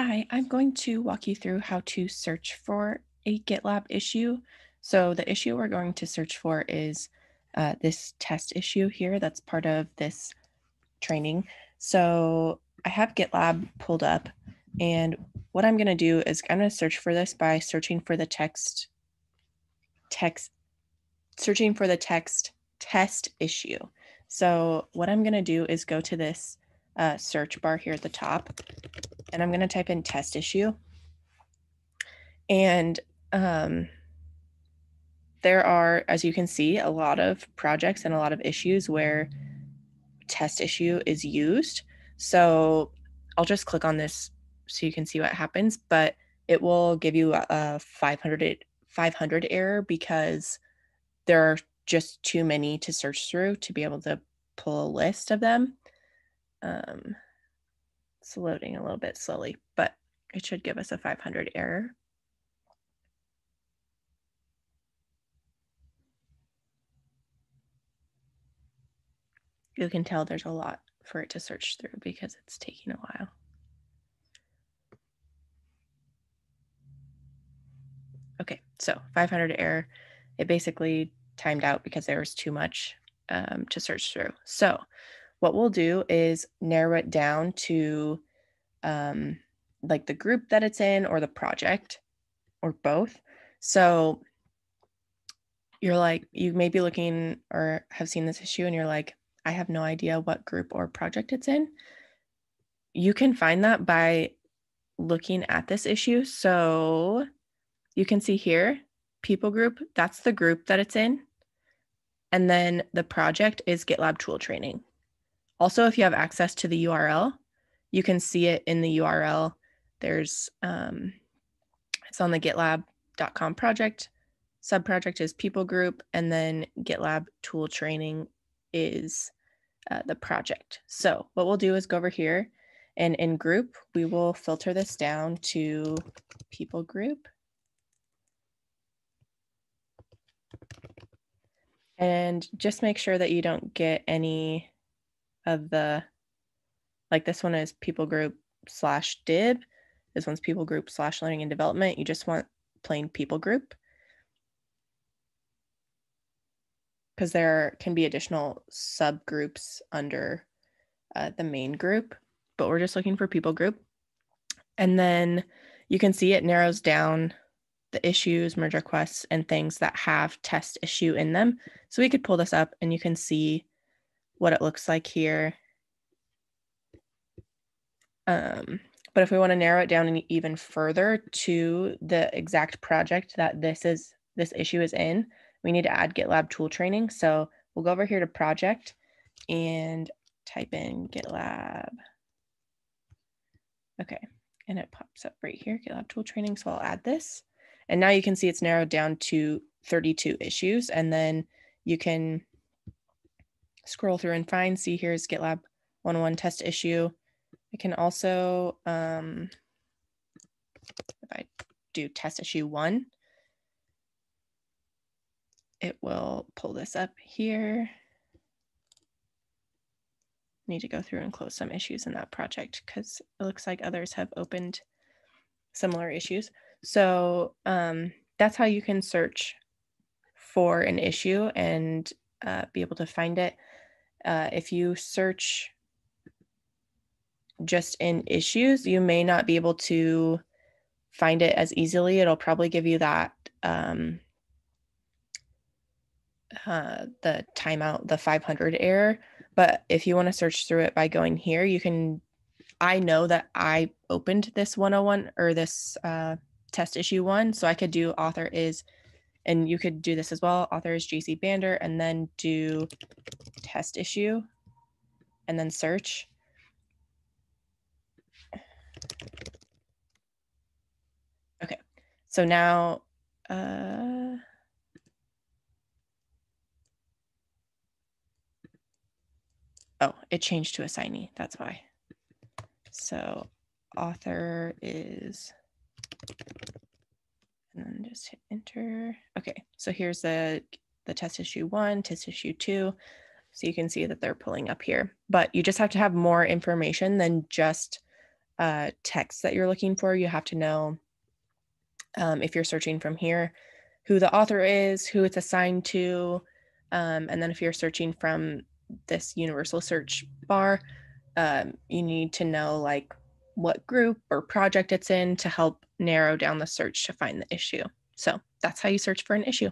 Hi, I'm going to walk you through how to search for a GitLab issue. So the issue we're going to search for is uh, this test issue here that's part of this training. So I have GitLab pulled up and what I'm going to do is I'm going to search for this by searching for the text text searching for the text test issue. So what I'm going to do is go to this uh, search bar here at the top, and I'm going to type in test issue. And um, there are, as you can see, a lot of projects and a lot of issues where test issue is used. So I'll just click on this so you can see what happens, but it will give you a 500, 500 error because there are just too many to search through to be able to pull a list of them. Um, it's loading a little bit slowly, but it should give us a 500 error. You can tell there's a lot for it to search through because it's taking a while. Okay, so 500 error. It basically timed out because there was too much um, to search through. So what we'll do is narrow it down to um, like the group that it's in or the project or both. So you're like, you may be looking or have seen this issue and you're like, I have no idea what group or project it's in. You can find that by looking at this issue. So you can see here, people group, that's the group that it's in. And then the project is GitLab tool training. Also, if you have access to the URL, you can see it in the URL. There's, um, it's on the gitlab.com project. Subproject is people group, and then GitLab tool training is uh, the project. So what we'll do is go over here and in group, we will filter this down to people group. And just make sure that you don't get any of the, like this one is people group slash dib. This one's people group slash learning and development. You just want plain people group. Because there can be additional subgroups under uh, the main group, but we're just looking for people group. And then you can see it narrows down the issues, merge requests, and things that have test issue in them. So we could pull this up and you can see what it looks like here. Um, but if we want to narrow it down even further to the exact project that this is this issue is in, we need to add GitLab tool training. So we'll go over here to project and type in GitLab. Okay, and it pops up right here, GitLab tool training. So I'll add this. And now you can see it's narrowed down to 32 issues. And then you can scroll through and find, see here's GitLab 101 test issue. I can also, um, if I do test issue one, it will pull this up here. Need to go through and close some issues in that project because it looks like others have opened similar issues. So um, that's how you can search for an issue and uh, be able to find it. Uh, if you search just in issues, you may not be able to find it as easily. It'll probably give you that um, uh, the timeout, the 500 error. But if you want to search through it by going here, you can. I know that I opened this 101 or this uh, test issue one. So I could do author is, and you could do this as well. Author is JC Bander and then do test issue and then search. Okay, so now, uh, oh, it changed to assignee. That's why. So author is and then just hit enter. Okay, so here's the, the test issue one, test issue two. So you can see that they're pulling up here, but you just have to have more information than just uh, text that you're looking for, you have to know um, if you're searching from here, who the author is, who it's assigned to, um, and then if you're searching from this universal search bar, um, you need to know like what group or project it's in to help narrow down the search to find the issue. So that's how you search for an issue.